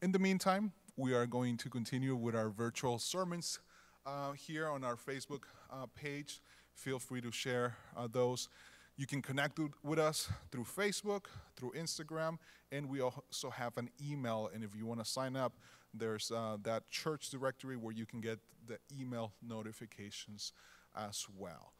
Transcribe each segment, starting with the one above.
In the meantime, we are going to continue with our virtual sermons uh, here on our Facebook uh, page. Feel free to share uh, those. You can connect with us through Facebook, through Instagram, and we also have an email. And if you want to sign up, there's uh, that church directory where you can get the email notifications as well.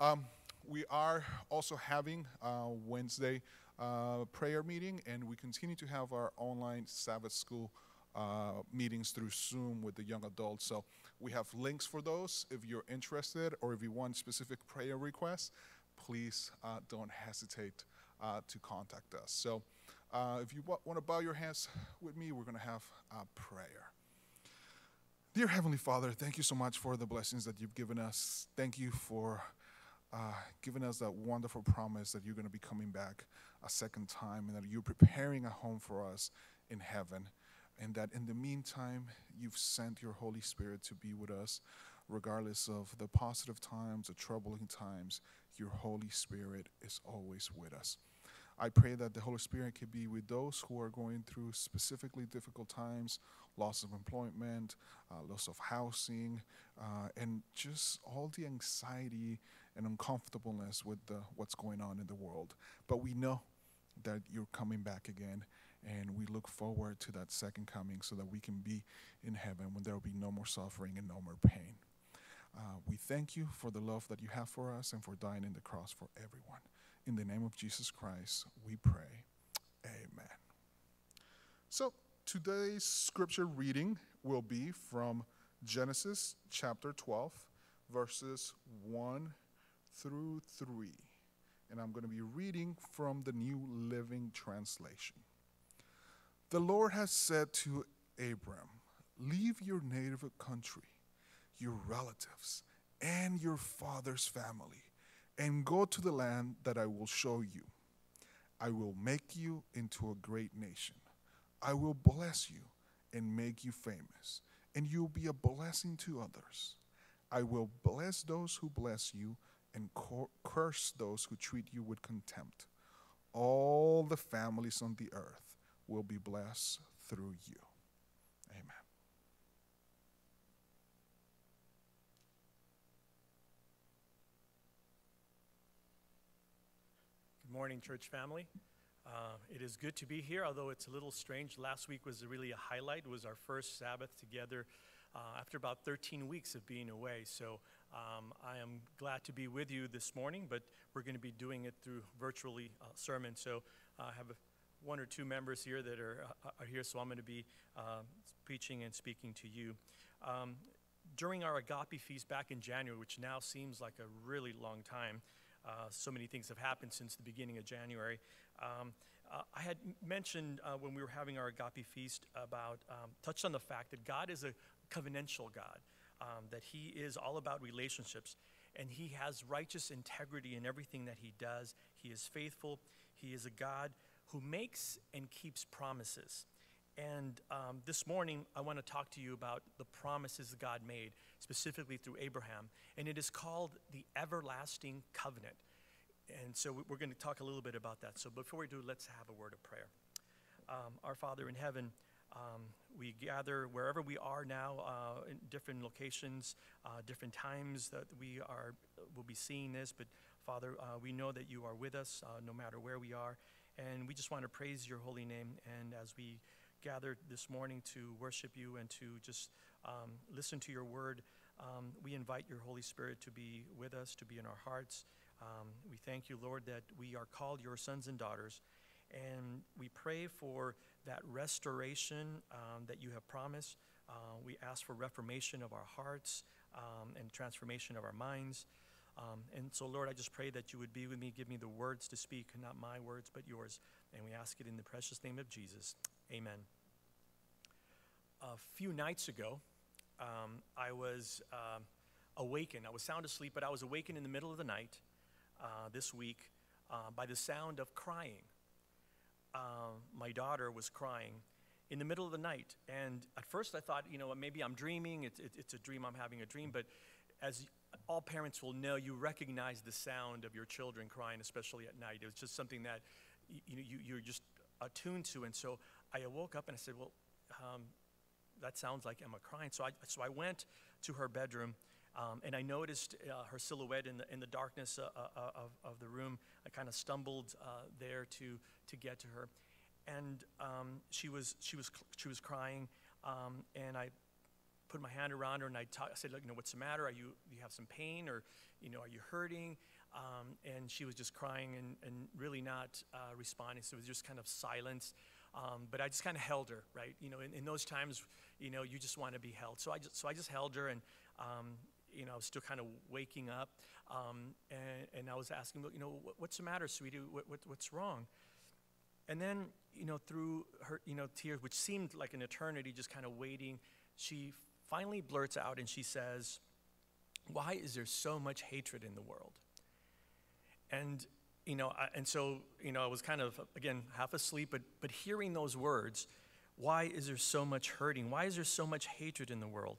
Um, we are also having uh, Wednesday uh, prayer meeting, and we continue to have our online Sabbath school uh, meetings through Zoom with the young adults. So we have links for those if you're interested or if you want specific prayer requests, please uh, don't hesitate uh, to contact us. So uh, if you want to bow your hands with me, we're going to have a prayer. Dear Heavenly Father, thank you so much for the blessings that you've given us. Thank you for uh, giving us that wonderful promise that you're going to be coming back a second time and that you're preparing a home for us in heaven. And that in the meantime, you've sent your Holy Spirit to be with us, regardless of the positive times, the troubling times. Your Holy Spirit is always with us. I pray that the Holy Spirit could be with those who are going through specifically difficult times, loss of employment, uh, loss of housing, uh, and just all the anxiety and uncomfortableness with the, what's going on in the world. But we know that you're coming back again, and we look forward to that second coming so that we can be in heaven when there will be no more suffering and no more pain. Uh, we thank you for the love that you have for us and for dying in the cross for everyone. In the name of Jesus Christ, we pray. Amen. So, today's scripture reading will be from Genesis chapter 12, verses 1 through 3. And I'm going to be reading from the New Living Translation. The Lord has said to Abram, Leave your native country, your relatives, and your father's family and go to the land that I will show you. I will make you into a great nation. I will bless you and make you famous, and you'll be a blessing to others. I will bless those who bless you and curse those who treat you with contempt. All the families on the earth will be blessed through you. Amen. Good morning, church family. Uh, it is good to be here, although it's a little strange. Last week was really a highlight. It was our first Sabbath together uh, after about 13 weeks of being away. So um, I am glad to be with you this morning, but we're going to be doing it through virtually uh, sermon. So uh, I have a, one or two members here that are, uh, are here, so I'm going to be uh, preaching and speaking to you. Um, during our agape feast back in January, which now seems like a really long time, uh, so many things have happened since the beginning of January. Um, uh, I had mentioned uh, when we were having our agape feast about, um, touched on the fact that God is a covenantal God, um, that He is all about relationships, and He has righteous integrity in everything that He does. He is faithful. He is a God who makes and keeps promises. And um, this morning, I want to talk to you about the promises God made, specifically through Abraham. And it is called the everlasting covenant. And so we're going to talk a little bit about that. So before we do, let's have a word of prayer. Um, our Father in heaven, um, we gather wherever we are now uh, in different locations, uh, different times that we are will be seeing this. But Father, uh, we know that you are with us uh, no matter where we are, and we just want to praise your holy name. And as we gather this morning to worship you and to just um, listen to your word, um, we invite your Holy Spirit to be with us, to be in our hearts. Um, we thank you, Lord, that we are called your sons and daughters. And we pray for that restoration um, that you have promised. Uh, we ask for reformation of our hearts um, and transformation of our minds. Um, and so, Lord, I just pray that you would be with me, give me the words to speak, not my words, but yours. And we ask it in the precious name of Jesus. Amen. A few nights ago, um, I was uh, awakened. I was sound asleep, but I was awakened in the middle of the night uh, this week uh, by the sound of crying. Uh, my daughter was crying in the middle of the night. And at first I thought, you know, maybe I'm dreaming. It's, it's a dream, I'm having a dream. But as all parents will know, you recognize the sound of your children crying, especially at night. It was just something that you know, you, you're just attuned to. And so I woke up and I said, Well, um, that sounds like Emma crying. So I, so I went to her bedroom um, and I noticed uh, her silhouette in the, in the darkness uh, uh, uh of, of the room. I kind of stumbled uh, there to, to get to her. And um, she, was, she, was, she was crying, um, and I put my hand around her and I, talk, I said, Look, you know, what's the matter? Are you, you have some pain or, you know, are you hurting? Um, and she was just crying and, and really not responding. So it was just kind of silence. Um, but I just kind of held her, right? You know, in, in, those times, you know, you just want to be held. So I just, so I just held her, and um, you know, I was still kind of waking up, um, and, and, I was asking, you know, what, what's the matter, sweetie? What, what, what's wrong? And then, you know, through her, you know, tears, which seemed like an eternity, just kind of waiting, she finally blurts out and she says, "Why is there so much hatred in the world?" And you know, I, and so you know, I was kind of again half asleep, but but hearing those words, why is there so much hurting? Why is there so much hatred in the world?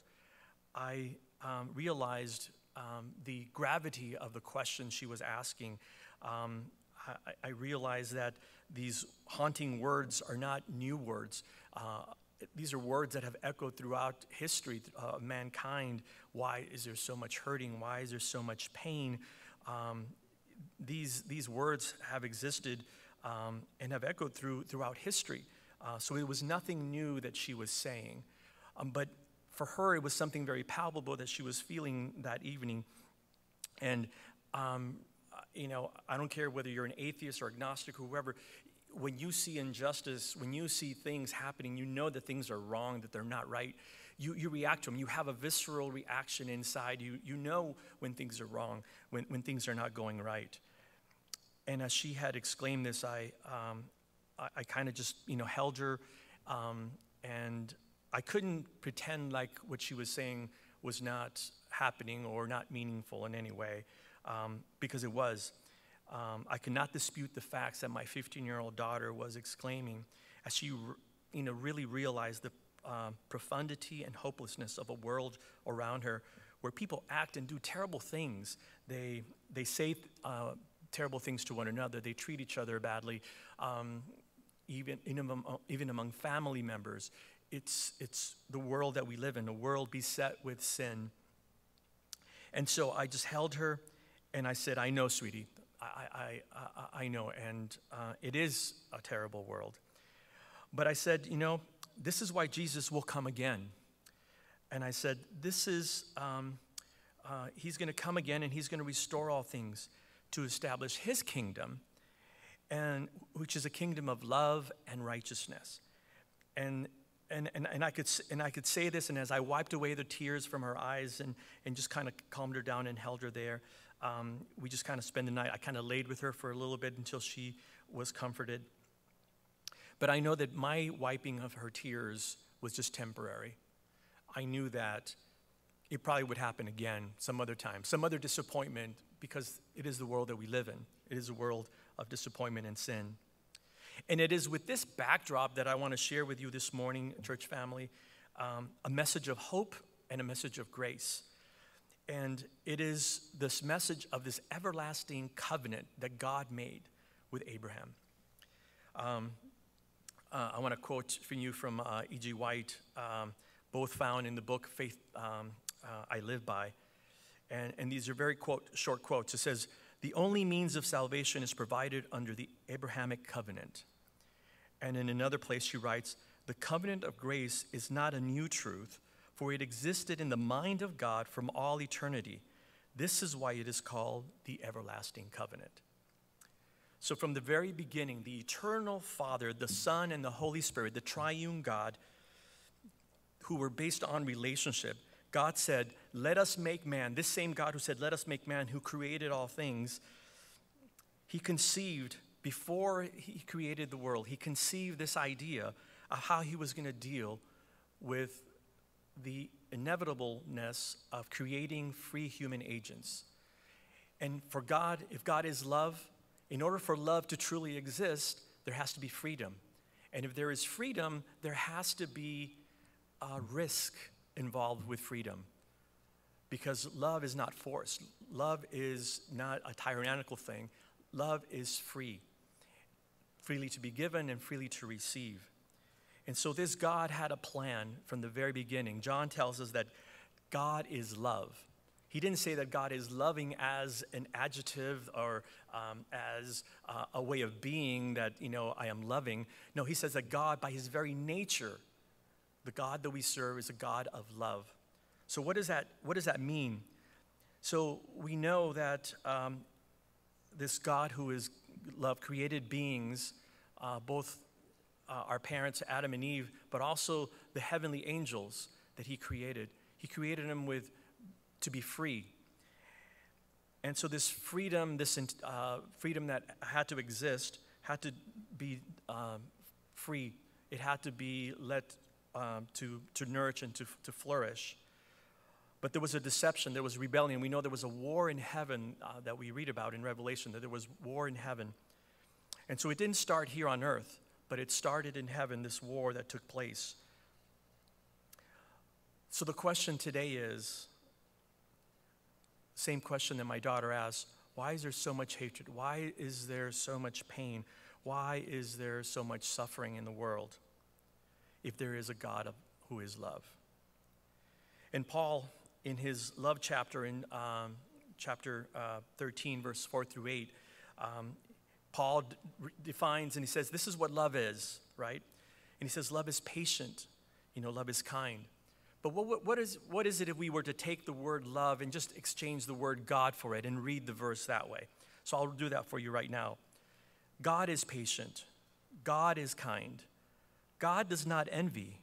I um, realized um, the gravity of the question she was asking. Um, I, I, realized that these haunting words are not new words. Uh, these are words that have echoed throughout history of uh, mankind. Why is there so much hurting? Why is there so much pain? Um, these, these words have existed um, and have echoed through, throughout history. Uh, so it was nothing new that she was saying. Um, but for her, it was something very palpable that she was feeling that evening. And, um, you know, I don't care whether you're an atheist or agnostic or whoever, when you see injustice, when you see things happening, you know that things are wrong, that they're not right. You, you react to them. You have a visceral reaction inside you. You know when things are wrong, when, when things are not going right. And as she had exclaimed this, I, um, I, I kind of just, you know, held her um, and I couldn't pretend like what she was saying was not happening or not meaningful in any way, um, because it was. Um, I could not dispute the facts that my 15 year old daughter was exclaiming as she you know, really realized the um, profundity and hopelessness of a world around her where people act and do terrible things. They, they say uh, terrible things to one another, they treat each other badly, um, even, even among family members it's, it's the world that we live in, a world beset with sin. And so I just held her and I said, I know, sweetie. I, I, I, I know. And uh, it is a terrible world. But I said, you know, this is why Jesus will come again. And I said, this is, um, uh, he's going to come again and he's going to restore all things to establish his kingdom, and, which is a kingdom of love and righteousness. And and, and, and, I could, and I could say this, and as I wiped away the tears from her eyes and, and just kind of calmed her down and held her there, um, we just kind of spent the night. I kind of laid with her for a little bit until she was comforted. But I know that my wiping of her tears was just temporary. I knew that it probably would happen again some other time, some other disappointment, because it is the world that we live in. It is a world of disappointment and sin. And it is with this backdrop that I want to share with you this morning, church family, um, a message of hope and a message of grace. And it is this message of this everlasting covenant that God made with Abraham. Um, uh, I want to quote from you from uh, E.G. White, um, both found in the book Faith um, uh, I Live By. And, and these are very quote, short quotes. It says, The only means of salvation is provided under the Abrahamic covenant. And in another place, she writes, The covenant of grace is not a new truth, for it existed in the mind of God from all eternity. This is why it is called the everlasting covenant. So, from the very beginning, the eternal Father, the Son, and the Holy Spirit, the triune God, who were based on relationship, God said, Let us make man. This same God who said, Let us make man, who created all things, he conceived before he created the world, he conceived this idea of how he was going to deal with the inevitableness of creating free human agents. And for God, if God is love, in order for love to truly exist, there has to be freedom. And if there is freedom, there has to be a risk involved with freedom. Because love is not forced, love is not a tyrannical thing, love is free freely to be given and freely to receive. And so this God had a plan from the very beginning. John tells us that God is love. He didn't say that God is loving as an adjective or um, as uh, a way of being that, you know, I am loving. No, he says that God, by his very nature, the God that we serve is a God of love. So, what does that, what does that mean? So, we know that um, this God who is love created beings, uh, both uh, our parents, Adam and Eve, but also the heavenly angels that he created. He created them with to be free. And so this freedom, this uh, freedom that had to exist, had to be um, free. It had to be let um, to, to nourish and to, to flourish. But there was a deception, there was rebellion. We know there was a war in heaven uh, that we read about in Revelation, that there was war in heaven. And so it didn't start here on earth, but it started in heaven, this war that took place. So the question today is same question that my daughter asked why is there so much hatred? Why is there so much pain? Why is there so much suffering in the world if there is a God of, who is love? And Paul, in his love chapter, in um, chapter uh, 13, verse 4 through 8, um, Paul defines and he says, This is what love is, right? And he says, Love is patient, you know, love is kind. But what, what, is, what is it if we were to take the word love and just exchange the word God for it and read the verse that way? So I'll do that for you right now. God is patient. God is kind. God does not envy.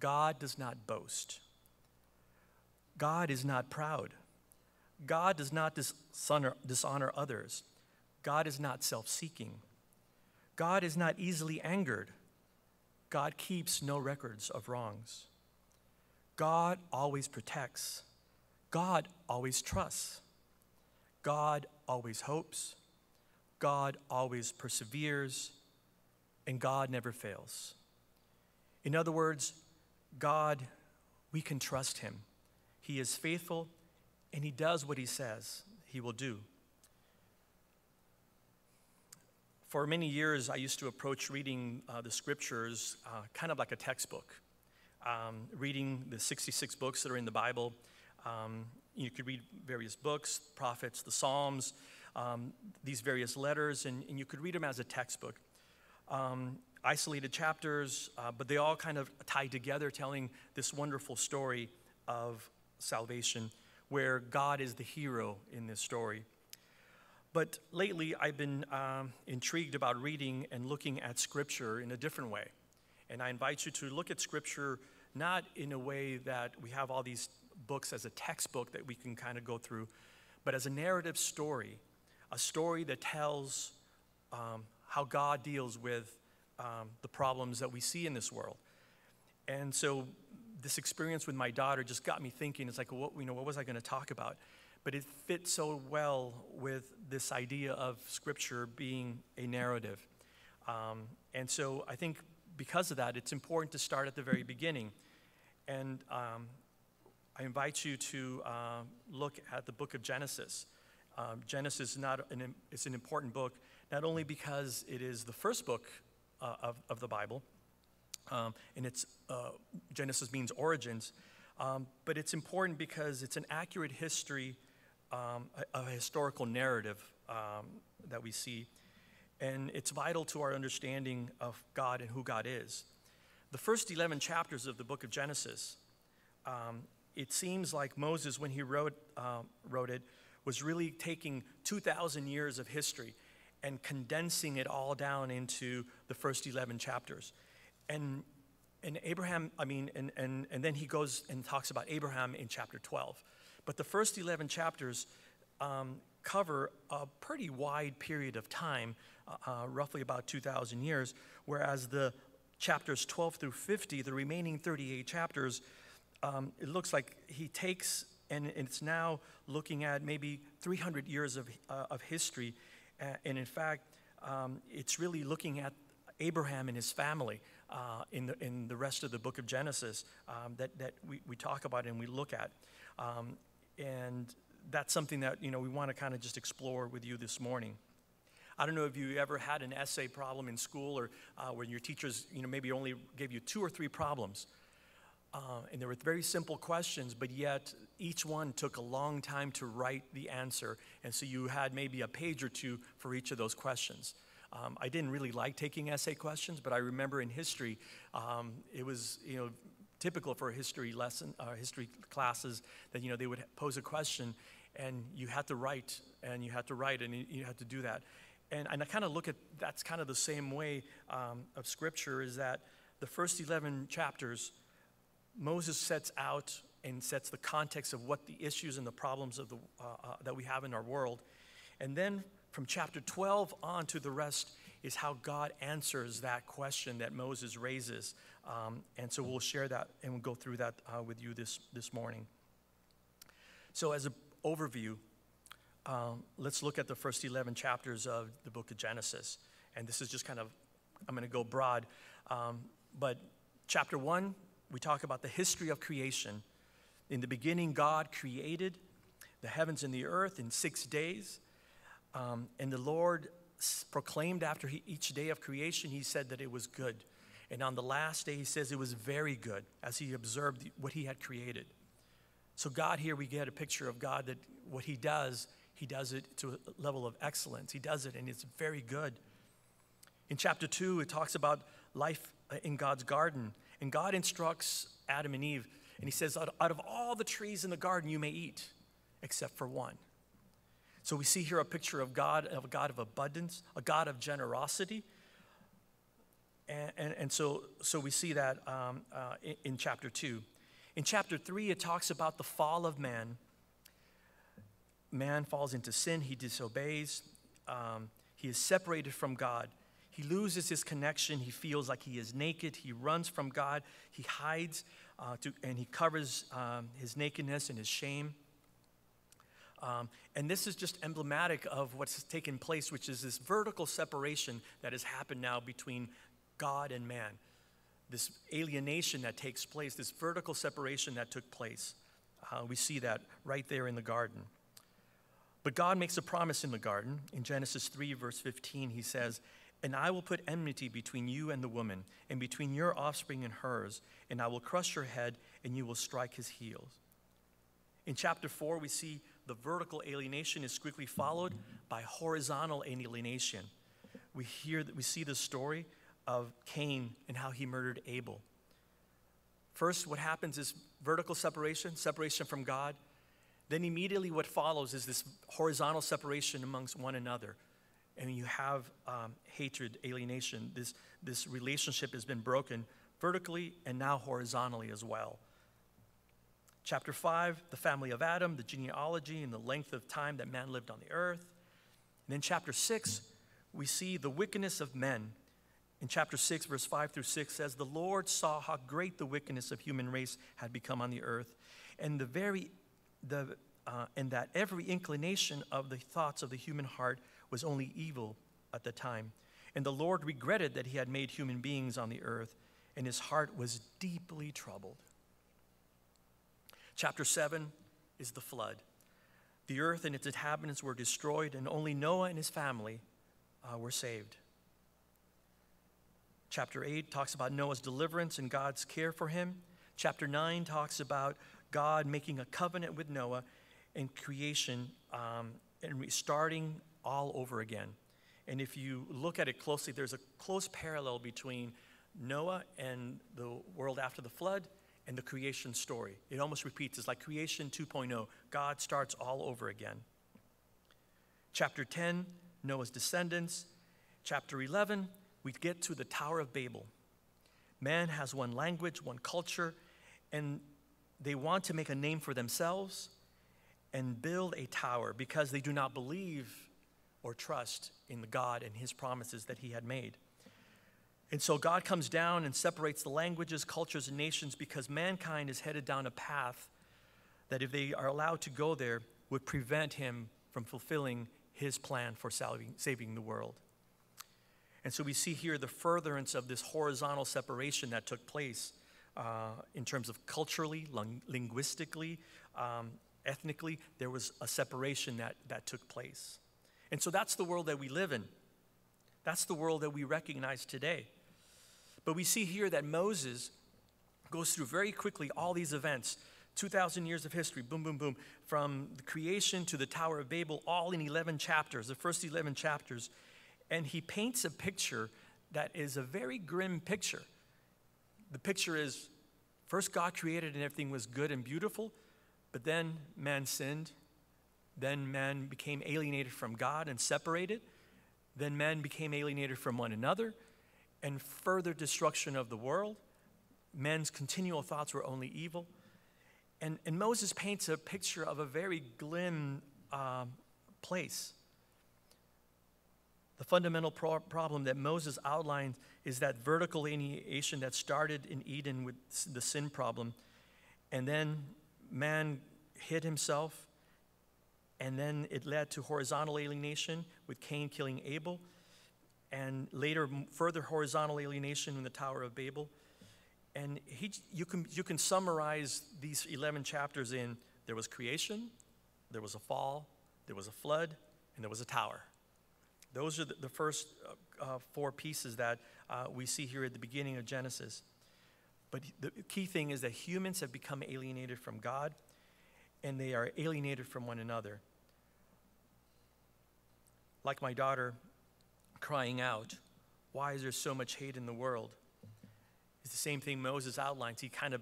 God does not boast. God is not proud. God does not dishonor, dishonor others. God is not self seeking. God is not easily angered. God keeps no records of wrongs. God always protects. God always trusts. God always hopes. God always perseveres. And God never fails. In other words, God, we can trust him. He is faithful and he does what he says he will do. For many years, I used to approach reading uh, the scriptures uh, kind of like a textbook um, reading the 66 books that are in the Bible. Um, you could read various books, prophets, the Psalms, um, these various letters, and, and, you could read them as a textbook. Isolated chapters, uh, but they all kind of tie together, telling this wonderful story of salvation where God is the hero in this story. But lately, I've been um, intrigued about reading and looking at Scripture in a different way. And I invite you to look at Scripture not in a way that we have all these books as a textbook that we can kind of go through, but as a narrative story, a story that tells um, how God deals with um, the problems that we see in this world. And so this experience with my daughter just got me thinking, it's like, what, you know, what was I going to talk about? But it fits so well with this idea of Scripture being a narrative. Um, and so I think because of that, it's important to start at the very beginning. And um, I invite you to uh, look at the book of Genesis. Um, Genesis is not an, it's an important book, not only because it is the first book uh, of, of the Bible, um, and it's, uh, Genesis means origins, um, but it's important because it's an accurate history, um, a, a, historical narrative um, that we see. And it's vital to our understanding of God and who God is. The first 11 chapters of the book of Genesis, um, it seems like Moses, when he wrote, uh, wrote it, was really taking 2,000 years of history and condensing it all down into the first 11 chapters. And, and Abraham, I mean, and, and, and then he goes and talks about Abraham in chapter 12. But the first 11 chapters um, cover a pretty wide period of time uh, roughly about 2,000 years, whereas the chapters 12 through 50, the remaining 38 chapters, um, it looks like he takes, and it's now looking at maybe 300 years of, uh, of history. And in fact, um, it's really looking at Abraham and his family uh, in, the, in the rest of the book of Genesis um, that, that we, we talk about and we look at. Um, and that's something that you know we want to kind of just explore with you this morning. I don't know if you ever had an essay problem in school or uh, when your teachers, you know, maybe only gave you two or three problems. Uh, and there were very simple questions, but yet each one took a long time to write the answer. And so you had maybe a page or two for each of those questions. Um, I didn't really like taking essay questions, but I remember in history, um, it was, you know, typical for history lesson, uh, history classes that, you know, they would pose a question and you had to write and you had to write and you had to do that. And, and I kind of look at that's kind of the same way um, of scripture is that the first 11 chapters Moses sets out and sets the context of what the issues and the problems of the, uh, uh, that we have in our world. And then from chapter 12 on to the rest is how God answers that question that Moses raises. Um, and so we'll share that and we'll go through that uh, with you this, this morning. So, as an overview, um, let's look at the first 11 chapters of the book of Genesis. And this is just kind of, I'm going to go broad. Um, but chapter 1 we talk about the history of creation. In the beginning, God created the heavens and the earth in six days. Um, and the Lord proclaimed after he, each day of creation, He said that it was good. And on the last day, He says it was very good as He observed what He had created. So, God, here we get a picture of God that what He does, He does it to a level of excellence. He does it, and it's very good. In chapter 2, it talks about life in God's garden and God instructs Adam and Eve, and He says, Out, of all the trees in the garden, you may eat, except for one. So we see here a picture of God, of a God of abundance, a God of generosity. And, and, and so, so we see that um, uh, in, in chapter 2. In chapter 3, it talks about the fall of man. Man falls into sin, he disobeys, um, he is separated from God. He loses his connection. He feels like he is naked. He runs from God. He hides uh, to, and he covers um, his nakedness and his shame. Um, and this is just emblematic of what's taken place, which is this vertical separation that has happened now between God and man. This alienation that takes place, this vertical separation that took place. Uh, we see that right there in the garden. But God makes a promise in the garden. In Genesis 3, verse 15, he says, and I will put enmity between you and the woman, and between your offspring and hers, and I will crush your head, and you will strike his heels. In chapter 4, we see the vertical alienation is quickly followed by horizontal alienation. We, hear, that we see the story of Cain and how he murdered Abel. First, what happens is vertical separation, separation from God. Then, immediately, what follows is this horizontal separation amongst one another and you have um, hatred, alienation, this, this relationship has been broken vertically and now horizontally as well. Chapter 5, the family of Adam, the genealogy, and the length of time that man lived on the earth. And in chapter 6, we see the wickedness of men. In chapter 6, verse 5 through 6 says, The Lord saw how great the wickedness of human race had become on the earth, and the very the uh, and that every inclination of the thoughts of the human heart was only evil at the time. And the Lord regretted that he had made human beings on the earth, and his heart was deeply troubled. Chapter 7 is the flood. The earth and its inhabitants were destroyed, and only Noah and his family uh, were saved. Chapter 8 talks about Noah's deliverance and God's care for him. Chapter 9 talks about God making a covenant with Noah and creation um, and restarting all over again. And if you look at it closely, there's a close parallel between Noah and the world after the flood and the creation story. It almost repeats. It's like creation 2.0. God starts all over again. Chapter 10, Noah's descendants. Chapter 11, we get to the Tower of Babel. Man has one language, one culture, and they want to make a name for themselves and build a tower because they do not believe or trust in the God and his promises that he had made. And so God comes down and separates the languages, cultures, and nations because mankind is headed down a path that, if they are allowed to go there, would prevent him from fulfilling his plan for saving, saving the world. And so we see here the furtherance of this horizontal separation that took place uh, in terms of culturally, ling- linguistically, um, ethnically. There was a separation that, that took place. And so that's the world that we live in. That's the world that we recognize today. But we see here that Moses goes through very quickly all these events 2,000 years of history, boom, boom, boom, from the creation to the Tower of Babel, all in 11 chapters, the first 11 chapters. And he paints a picture that is a very grim picture. The picture is first God created and everything was good and beautiful, but then man sinned. Then man became alienated from God and separated. Then man became alienated from one another and further destruction of the world. Men's continual thoughts were only evil. And, and Moses paints a picture of a very glim um, place. The fundamental pro- problem that Moses outlines is that vertical alienation that started in Eden with the sin problem. And then man hid himself. And then it led to horizontal alienation with Cain killing Abel. And later, further horizontal alienation in the Tower of Babel. And he, you, can, you can summarize these 11 chapters in there was creation, there was a fall, there was a flood, and there was a tower. Those are the, the first uh, uh, four pieces that uh, we see here at the beginning of Genesis. But the key thing is that humans have become alienated from God, and they are alienated from one another. Like my daughter crying out, Why is there so much hate in the world? It's the same thing Moses outlines. He kind of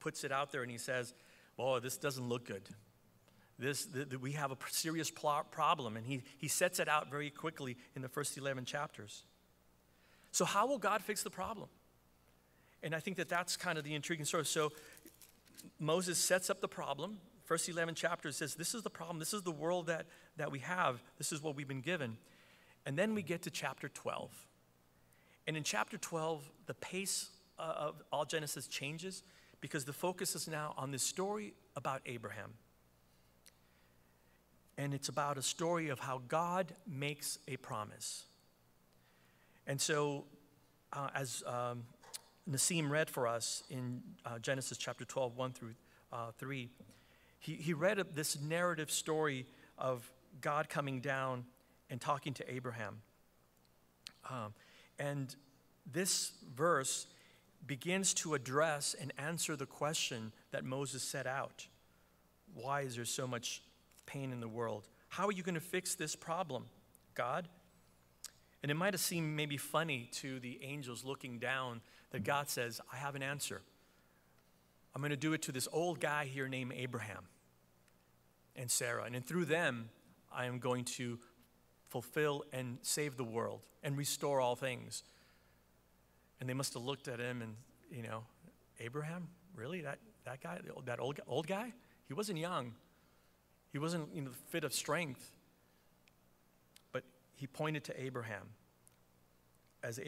puts it out there and he says, Oh, this doesn't look good. This, we have a serious pl- problem. And he, he sets it out very quickly in the first 11 chapters. So, how will God fix the problem? And I think that that's kind of the intriguing story. So, Moses sets up the problem. First 11 chapters says, This is the problem. This is the world that, that we have. This is what we've been given. And then we get to chapter 12. And in chapter 12, the pace uh, of all Genesis changes because the focus is now on this story about Abraham. And it's about a story of how God makes a promise. And so, uh, as um, Nassim read for us in uh, Genesis chapter 12, 1 through uh, 3, he, he read this narrative story of God coming down and talking to Abraham. Um, and this verse begins to address and answer the question that Moses set out Why is there so much pain in the world? How are you going to fix this problem, God? And it might have seemed maybe funny to the angels looking down that God says, I have an answer. I'm going to do it to this old guy here named Abraham and Sarah. And through them, I am going to fulfill and save the world and restore all things. And they must have looked at him and, you know, Abraham? Really? That, that guy? That old, old guy? He wasn't young. He wasn't, you know, fit of strength. But he pointed to Abraham. As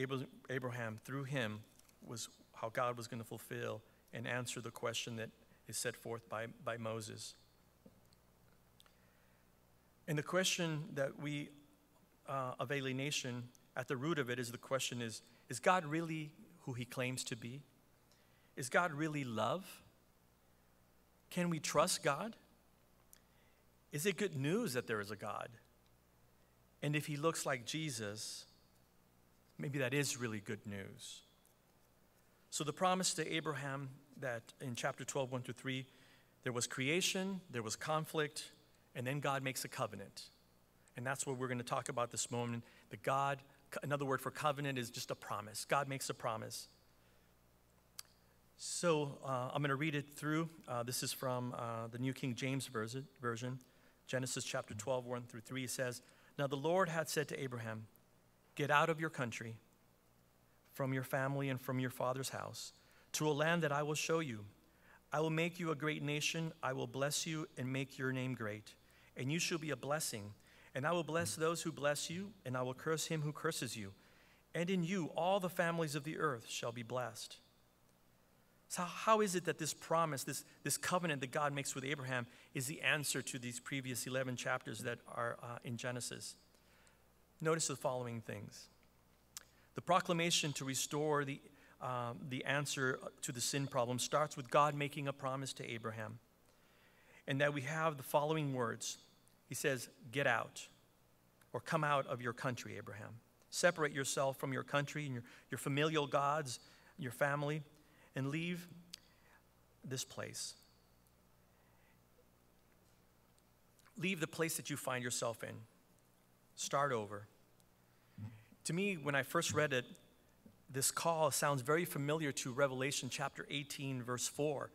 Abraham, through him, was how God was going to fulfill and answer the question that is set forth by, by Moses. And the question that we, uh, of alienation, at the root of it is the question is is God really who he claims to be? Is God really love? Can we trust God? Is it good news that there is a God? And if he looks like Jesus, maybe that is really good news. So the promise to Abraham that in chapter 12, 1 through 3, there was creation, there was conflict, and then God makes a covenant. And that's what we're going to talk about this moment that God another word for covenant is just a promise. God makes a promise. So uh, I'm going to read it through. Uh, this is from uh, the New King James Version, Genesis chapter 12, 1 through 3. It says, Now the Lord had said to Abraham, Get out of your country, from your family, and from your father's house, to a land that I will show you. I will make you a great nation. I will bless you and make your name great, and you shall be a blessing. And I will bless those who bless you, and I will curse him who curses you. And in you all the families of the earth shall be blessed. So, how is it that this promise, this, this covenant that God makes with Abraham, is the answer to these previous 11 chapters that are uh, in Genesis? Notice the following things the proclamation to restore the, um, the answer to the sin problem starts with God making a promise to Abraham. And that we have the following words he says, Get out or come out of your country, Abraham. Separate yourself from your country and your, your familial gods, your family, and leave this place. Leave the place that you find yourself in. Start over. To me, when I first read it, this call sounds very familiar to Revelation chapter 18, verse 4,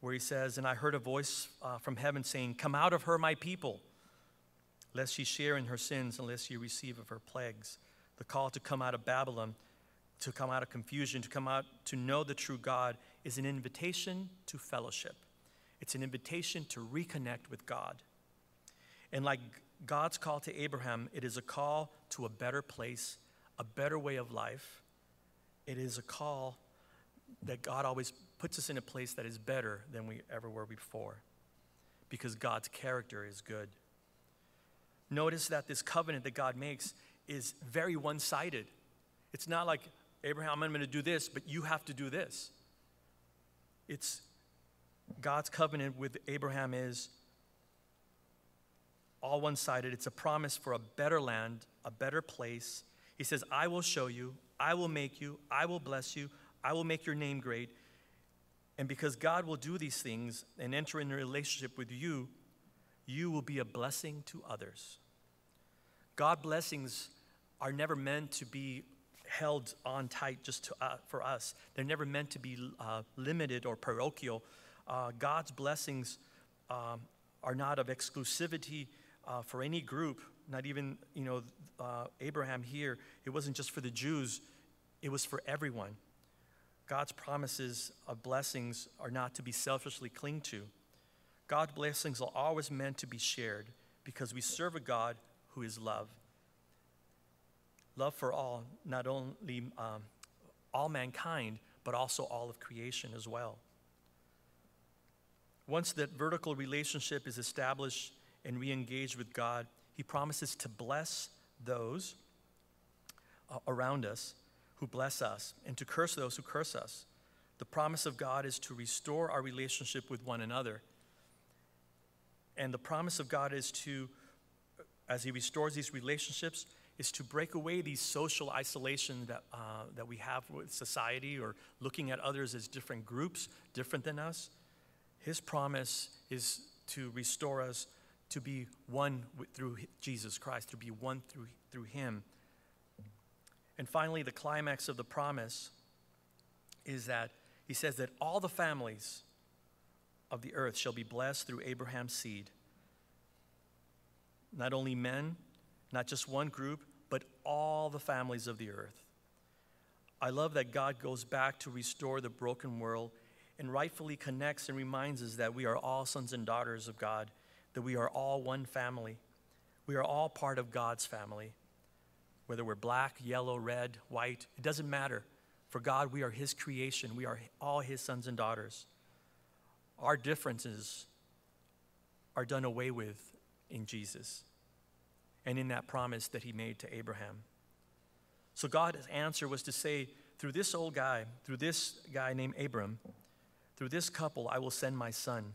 where he says, And I heard a voice uh, from heaven saying, Come out of her, my people, lest ye share in her sins, unless ye receive of her plagues. The call to come out of Babylon, to come out of confusion, to come out to know the true God, is an invitation to fellowship. It's an invitation to reconnect with God. And like God's call to Abraham, it is a call to a better place, a better way of life. It is a call that God always puts us in a place that is better than we ever were before because God's character is good. Notice that this covenant that God makes is very one sided. It's not like, Abraham, I'm going to do this, but you have to do this. It's God's covenant with Abraham is all one sided. It's a promise for a better land, a better place. He says, I will show you, I will make you, I will bless you, I will make your name great. And because God will do these things and enter in a relationship with you, you will be a blessing to others. God blessings are never meant to be held on tight just to, uh, for us. They're never meant to be uh, limited or parochial. Uh, God's blessings um, are not of exclusivity uh, for any group, not even, you know, uh, Abraham here. It wasn't just for the Jews, it was for everyone. God's promises of blessings are not to be selfishly clinged to. God's blessings are always meant to be shared because we serve a God who is love. Love for all, not only um, all mankind, but also all of creation as well. Once that vertical relationship is established and we engage with God, He promises to bless those uh, around us who bless us and to curse those who curse us. The promise of God is to restore our relationship with one another. And the promise of God is to, as He restores these relationships, is to break away these social isolation that, uh, that we have with society or looking at others as different groups, different than us. His promise is to restore us to be one through Jesus Christ, to be one through, through Him. And finally, the climax of the promise is that He says that all the families of the earth shall be blessed through Abraham's seed. Not only men, not just one group, but all the families of the earth. I love that God goes back to restore the broken world and rightfully connects and reminds us that we are all sons and daughters of God, that we are all one family. We are all part of God's family. Whether we're black, yellow, red, white, it doesn't matter. For God, we are His creation. We are all His sons and daughters. Our differences are done away with in Jesus and in that promise that he made to Abraham. So God's answer was to say, through this old guy, through this guy named Abram, through this couple, I will send my son.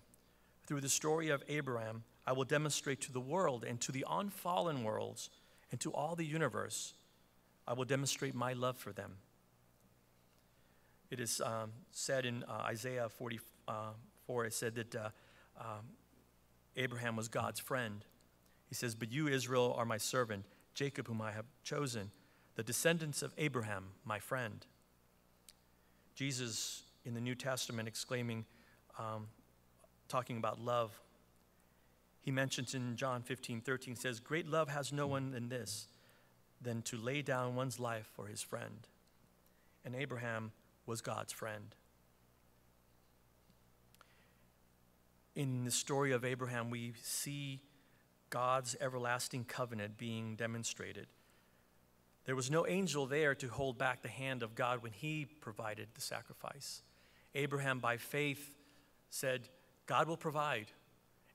Through the story of Abraham, I will demonstrate to the world and to the unfallen worlds and to all the universe, I will demonstrate my love for them. It is um, said in uh, Isaiah 44, it said that uh, um, Abraham was God's friend. He says, But you, Israel, are my servant, Jacob, whom I have chosen, the descendants of Abraham, my friend. Jesus in the New Testament exclaiming, um, talking about love. He mentions in John 15, 13, says, Great love has no one than this, than to lay down one's life for his friend. And Abraham was God's friend. In the story of Abraham, we see God's everlasting covenant being demonstrated. There was no angel there to hold back the hand of God when he provided the sacrifice. Abraham, by faith, said, God will provide.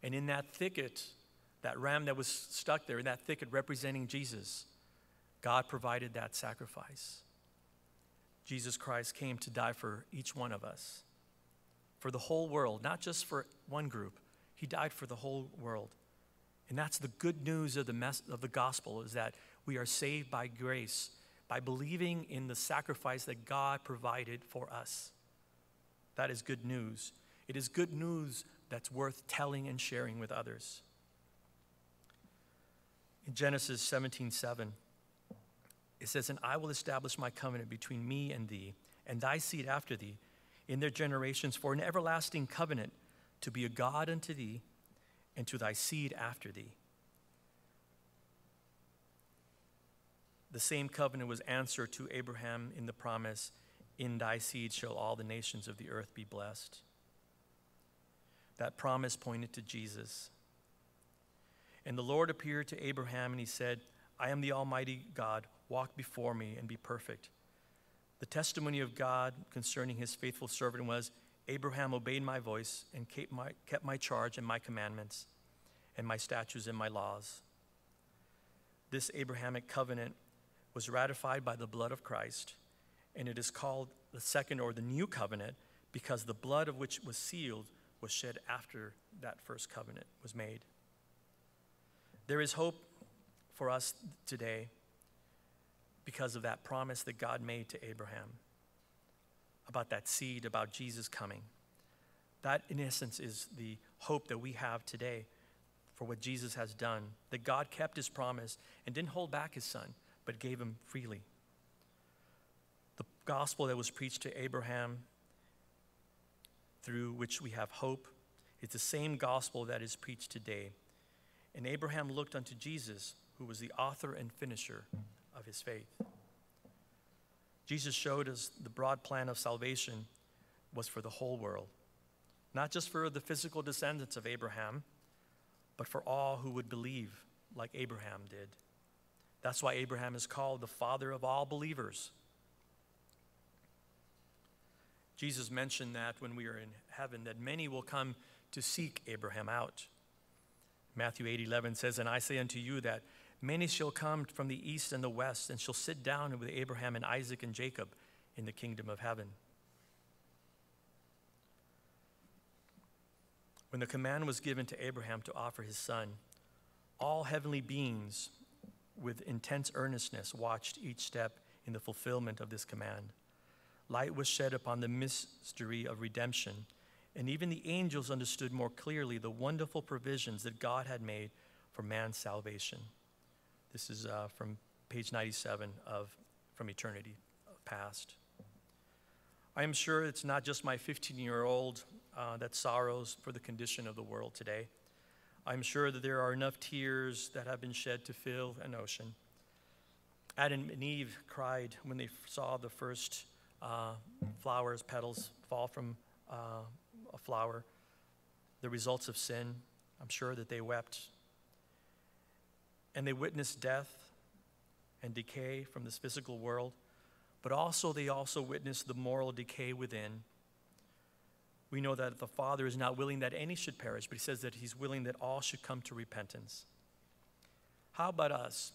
And in that thicket, that ram that was stuck there, in that thicket representing Jesus, God provided that sacrifice. Jesus Christ came to die for each one of us, for the whole world, not just for one group. He died for the whole world. And that's the good news of the, mess, of the gospel is that we are saved by grace by believing in the sacrifice that God provided for us. That is good news. It is good news that's worth telling and sharing with others. In Genesis 17 7, it says, And I will establish my covenant between me and thee, and thy seed after thee, in their generations, for an everlasting covenant to be a God unto thee, and to thy seed after thee. The same covenant was answered to Abraham in the promise, In thy seed shall all the nations of the earth be blessed. That promise pointed to Jesus. And the Lord appeared to Abraham and he said, I am the Almighty God. Walk before me and be perfect. The testimony of God concerning his faithful servant was Abraham obeyed my voice and kept my, kept my charge and my commandments and my statutes and my laws. This Abrahamic covenant was ratified by the blood of Christ, and it is called the second or the new covenant because the blood of which was sealed was shed after that first covenant was made. There is hope for us today because of that promise that God made to Abraham about that seed, about Jesus coming. That, in essence, is the hope that we have today for what Jesus has done. That God kept his promise and didn't hold back his son, but gave him freely. The gospel that was preached to Abraham, through which we have hope, It's the same gospel that is preached today. And Abraham looked unto Jesus, who was the author and finisher of his faith. Jesus showed us the broad plan of salvation was for the whole world, not just for the physical descendants of Abraham, but for all who would believe like Abraham did. That's why Abraham is called the father of all believers. Jesus mentioned that when we are in heaven, that many will come to seek Abraham out. Matthew 8 11 says, And I say unto you that Many shall come from the east and the west, and shall sit down with Abraham and Isaac and Jacob in the kingdom of heaven. When the command was given to Abraham to offer his son, all heavenly beings with intense earnestness watched each step in the fulfillment of this command. Light was shed upon the mystery of redemption, and even the angels understood more clearly the wonderful provisions that God had made for man's salvation. This is uh, from page 97 of From Eternity Past. I am sure it's not just my 15 year old uh, that sorrows for the condition of the world today. I'm sure that there are enough tears that have been shed to fill an ocean. Adam and Eve cried when they saw the first uh, flowers, petals fall from uh, a flower, the results of sin. I'm sure that they wept and they witnessed death and decay from this physical world, but also they also witnessed the moral decay within. We know that the Father is not willing that any should perish, but He says that He's willing that all should come to repentance. How about us?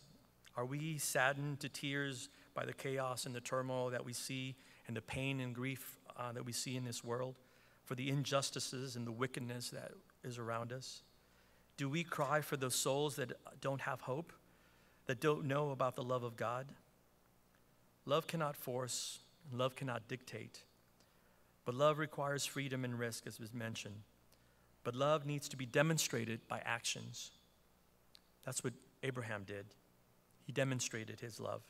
Are we saddened to tears by the chaos and the turmoil that we see and the pain and grief uh, that we see in this world, for the injustices and the wickedness that is around us? Do we cry for those souls that don't have hope, that don't know about the love of God? Love cannot force, love cannot dictate. But love requires freedom and risk, as was mentioned. But love needs to be demonstrated by actions. That's what Abraham did. He demonstrated his love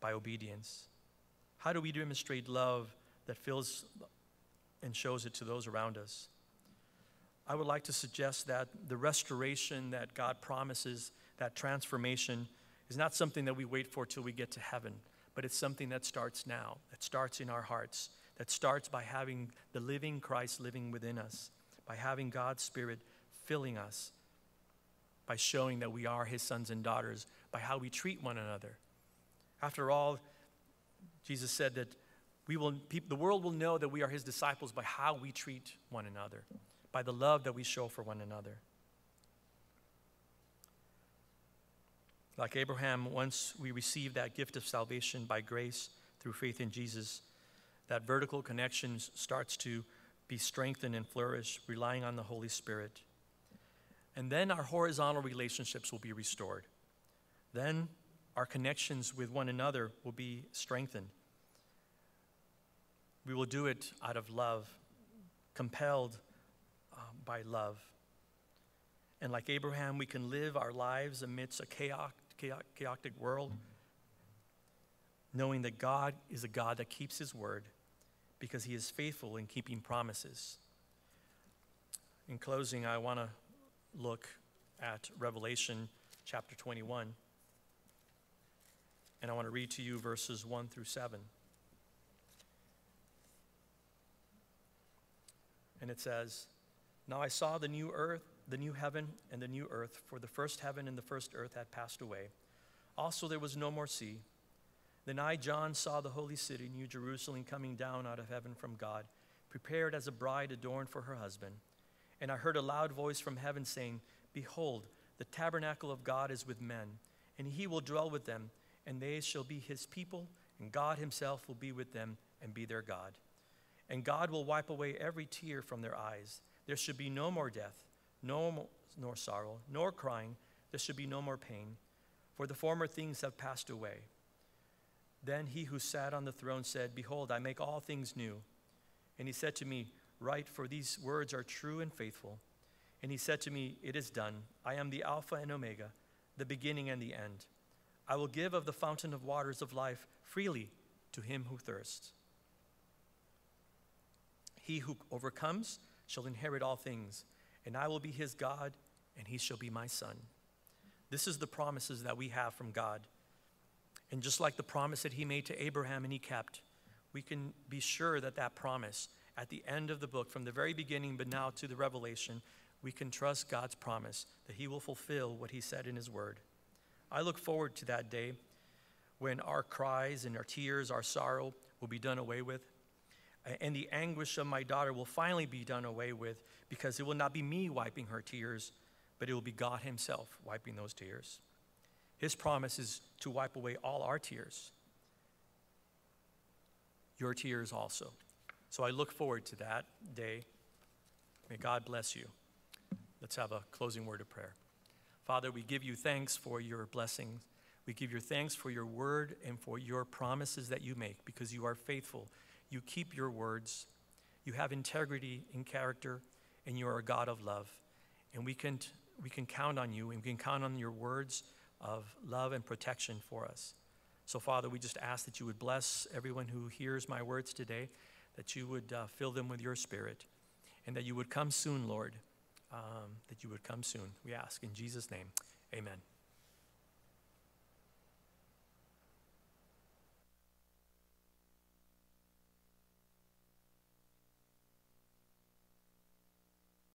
by obedience. How do we demonstrate love that fills and shows it to those around us? I would like to suggest that the restoration that God promises, that transformation, is not something that we wait for till we get to heaven, but it's something that starts now, that starts in our hearts, that starts by having the living Christ living within us, by having God's Spirit filling us, by showing that we are His sons and daughters, by how we treat one another. After all, Jesus said that we will, the world will know that we are His disciples by how we treat one another by the love that we show for one another. Like Abraham, once we receive that gift of salvation by grace through faith in Jesus, that vertical connection starts to be strengthened and flourish, relying on the Holy Spirit. And then our horizontal relationships will be restored. Then our connections with one another will be strengthened. We will do it out of love, compelled uh, by love. And like Abraham, we can live our lives amidst a chaotic, chaotic world, knowing that God is a God that keeps his word because he is faithful in keeping promises. In closing, I want to look at Revelation chapter 21. And I want to read to you verses 1 through 7. And it says, Now I saw the new earth, the new heaven, and the new earth, for the first heaven and the first earth had passed away. Also there was no more sea. Then I, John, saw the holy city, New Jerusalem, coming down out of heaven from God, prepared as a bride adorned for her husband. And I heard a loud voice from heaven saying, Behold, the tabernacle of God is with men, and he will dwell with them, and they shall be his people, and God himself will be with them and be their God. And God will wipe away every tear from their eyes. There should be no more death, no more, nor sorrow, nor crying. There should be no more pain, for the former things have passed away. Then he who sat on the throne said, Behold, I make all things new. And he said to me, Write, for these words are true and faithful. And he said to me, It is done. I am the Alpha and Omega, the beginning and the end. I will give of the fountain of waters of life freely to him who thirsts. He who overcomes shall inherit all things, and I will be his God, and he shall be my son. This is the promises that we have from God. And just like the promise that he made to Abraham and he kept, we can be sure that that promise at the end of the book, from the very beginning but now to the revelation, we can trust God's promise that he will fulfill what he said in his word. I look forward to that day when our cries and our tears, our sorrow will be done away with. And the anguish of my daughter will finally be done away with because it will not be me wiping her tears, but it will be God Himself wiping those tears. His promise is to wipe away all our tears, your tears also. So I look forward to that day. May God bless you. Let's have a closing word of prayer. Father, we give you thanks for your blessings. We give you thanks for your word and for your promises that you make because you are faithful. You keep your words. You have integrity in character, and you are a God of love. And we can, we can count on you, and we can count on your words of love and protection for us. So, Father, we just ask that you would bless everyone who hears my words today, that you would uh, fill them with your spirit, and that you would come soon, Lord. Um, that you would come soon. We ask in Jesus' name. Amen.